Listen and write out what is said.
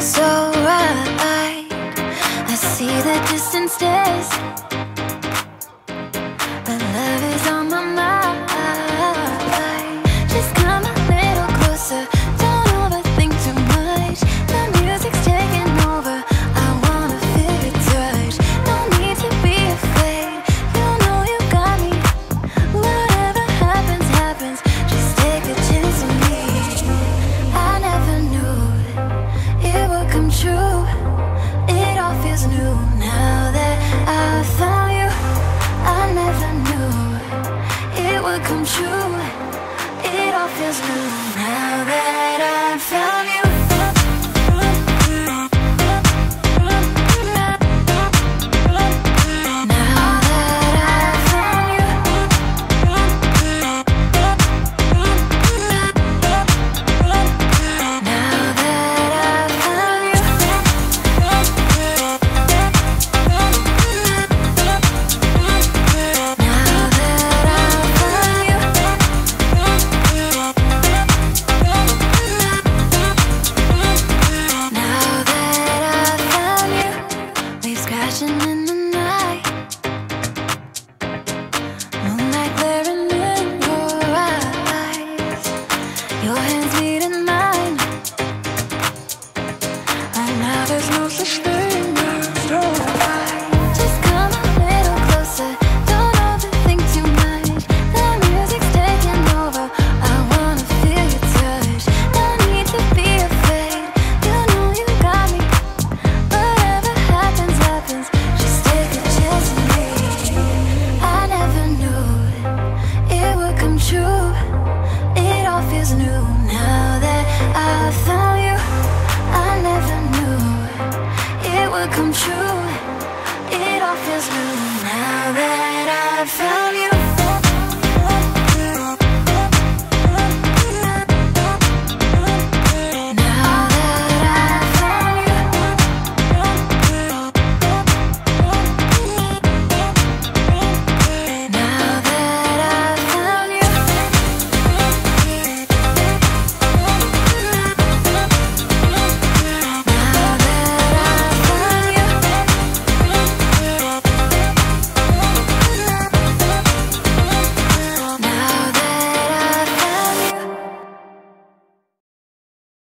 feels so right I see the distance stares would come true. It all feels new now. Your hands meeting mine. There's no. Just come a little closer. Don't overthink too much. The music's taking over. I wanna feel your touch. No need to be afraid. You know you got me. Whatever happens, happens. Just take a chance with me. I never knew it would come true. would come true. It all feels new.